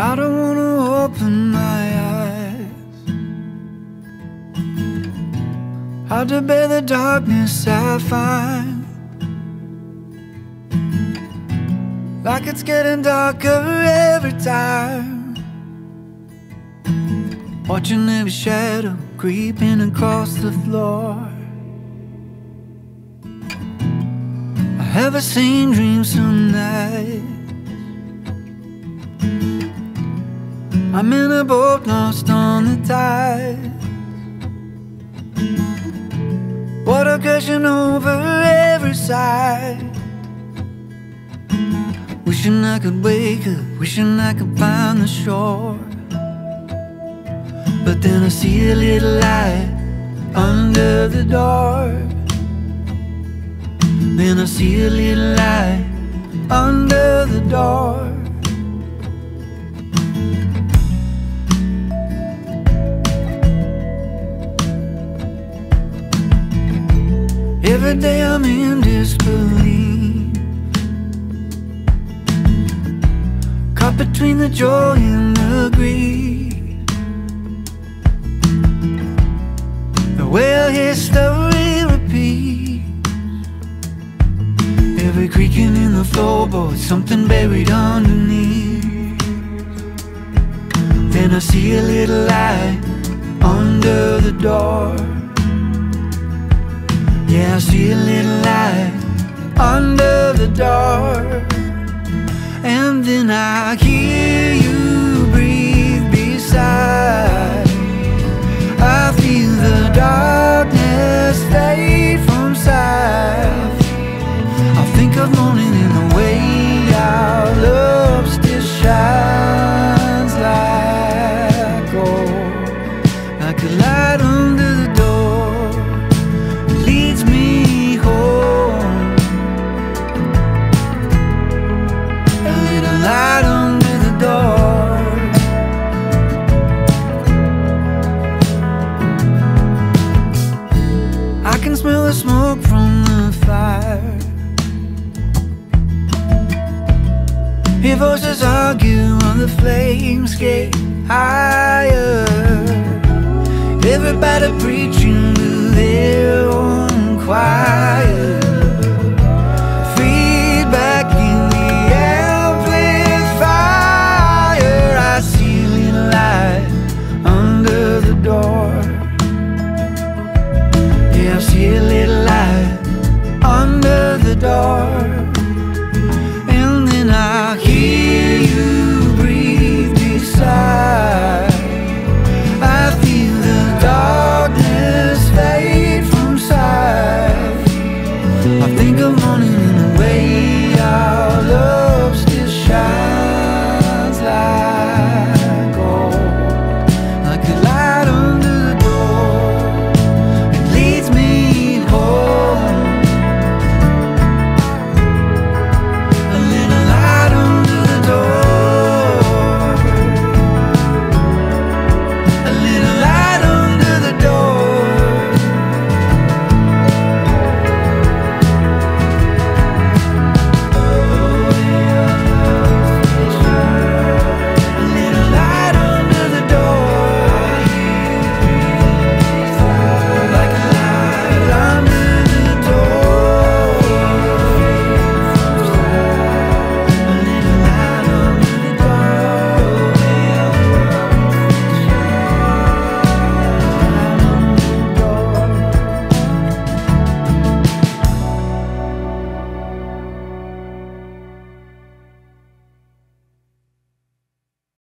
I don't wanna open my eyes. Hard to bear the darkness I find. Like it's getting darker every time. Watching every shadow creeping across the floor. I have a same dream I'm in a boat lost on the tide. Water gushing over every side. Wishing I could wake up, wishing I could find the shore. But then I see a little light under the door. Then I see a little light under the door. Every day I'm in disbelief. Caught between the joy and the grief. The our history repeats. Every creaking in the floorboard, something buried underneath. Then I see a little light under the door. Yeah, I see a little light under the door. And then I hear argue while the flames get higher. Everybody preaching to their own choir.